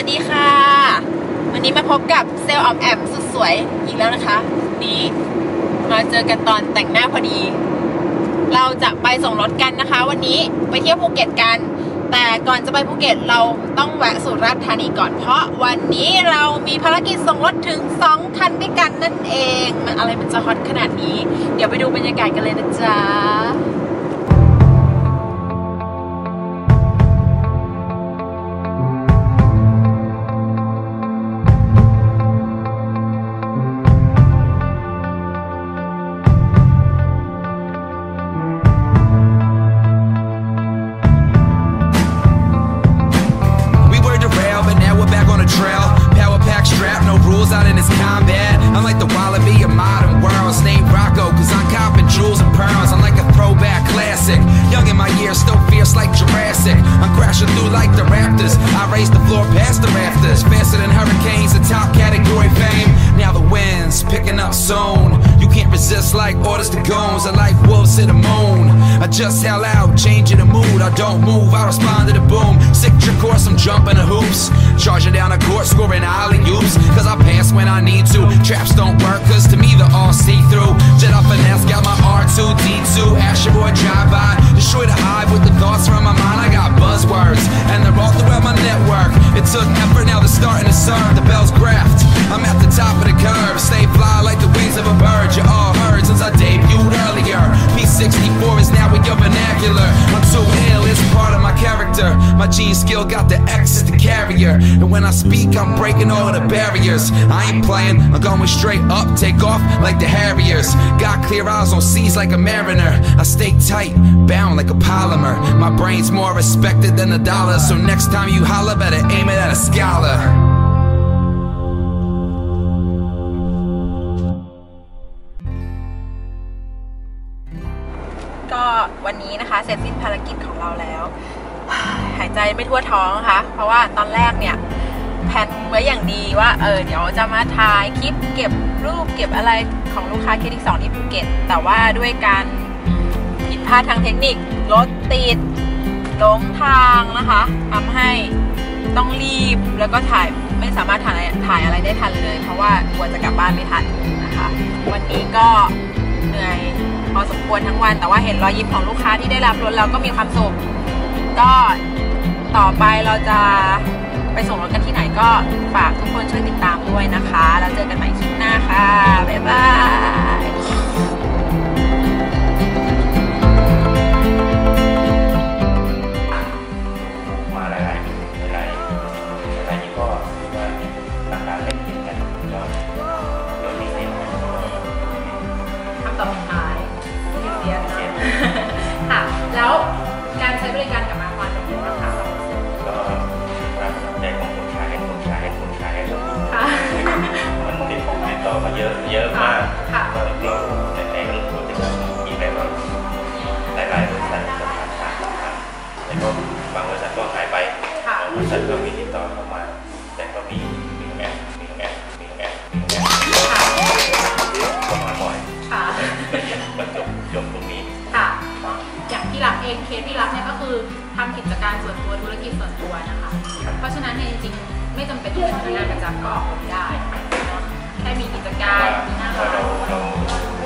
วัสดีค่ะ วันนี้มาพบกับเซลส์ออมแอมสุดสวยอีกแล้วนะคะ นี้มาเจอกันตอนแต่งหน้าพอดี เราจะไปส่งรถกันนะคะ วันนี้ไปเที่ยวภูเก็ตกัน แต่ก่อนจะไปภูเก็ตเราต้องแวะสุราษฎร์ธานีก่อนเพราะวันนี้เรามีภารกิจส่งรถถึง 2 คันด้วยกันนั่นเอง มันอะไรมันจะฮอตขนาดนี้ เดี๋ยวไปดูบรรยากาศกันเลยนะจ๊ะ in combat. I'm like the wallaby of modern worlds. Named Rocco, cause I'm copping jewels and pearls. I'm like a throwback classic. Young in my years, still fierce like Jurassic. I'm crashing through like the Raptors. I raise the floor past the rafters. Faster than hurricanes, the top category fame. Now the wind's picking up soon. You can't resist like orders to goons. I like wolves to the moon. I just hell out, changing the mood. I don't move, I respond to the boom. Sick your course, I'm jumping the hoops. Charging down the court, scoring I need to. Traps don't work, cause to me they're all see through. Jet up finesse, got my R2D2. Asher boy drive by. Destroy the hive with the thoughts from my mind. I got buzzwords, and they're all throughout my network. It took effort, now they're starting to serve. The bell's graft. I'm at the top of the curve. My gene skill got the X is the carrier. And when I speak, I'm breaking all the barriers. I ain't playing, I'm going straight up, take off like the Harriers. Got clear eyes on seas like a mariner. I stay tight, bound like a polymer. My brain's more respected than a dollar. So next time you holler, better aim it at a scholar. ก็วันนี้นะคะเสร็จสิ้นภารกิจของเราแล้ว หายใจไม่ทั่วท้องนะคะ เพราะว่าตอนแรกเนี่ยแผนไว้อย่างดีว่าเออเดี๋ยวจะมาถ่ายคลิปเก็บรูปเก็บอะไรของลูกค้าเคสที่สองที่ภูเก็ตแต่ว่าด้วยการผิดพลาดทางเทคนิครถติดหลงทางนะคะทำให้ต้องรีบแล้วก็ถ่ายไม่สามารถถ่ายถ่ายอะไรได้ทันเลย เพราะว่ากลัวจะกลับบ้านไม่ทันนะคะ วันนี้ก็เหนื่อยพอสมควรทั้งวัน แต่ว่าเห็นรอยยิ้มของลูกค้าที่ได้รับรถเราก็มีความสุขก็ ต่อไปเราจะไปส่งรถกันที่ไหนก็ฝากทุกคนช่วยติดตามด้วยนะคะ แล้วเจอกันใหม่คลิปหน้าค่ะ บ๊ายบายต่อหรือว่าราคาใกล้เคียงกันก็ลดพิเศษคำตอบสุดท้ายเยียนค่ะ แล้วการใช้บริการกับ แล้วก็บางบริษัทก็หายไปบางบริษัทก็มีติดต่อเข้ามา แต่ก็มีมีแอปมีแอปมีแอปมีแอปเข้ามาบ่อยค่ะก็ยังมาจบจบตรงนี้ค่ะอย่างที่รักเองเคสที่รักเนี่ยก็คือทำกิจการส่วนตัวธุรกิจส่วนตัวนะคะ เพราะฉะนั้นเนี่ยจริงๆไม่จำเป็นต้องเป็นพนักงานประจำก็ออกได้เนอะแค่มีกิจการมีหน้าว่าร้าน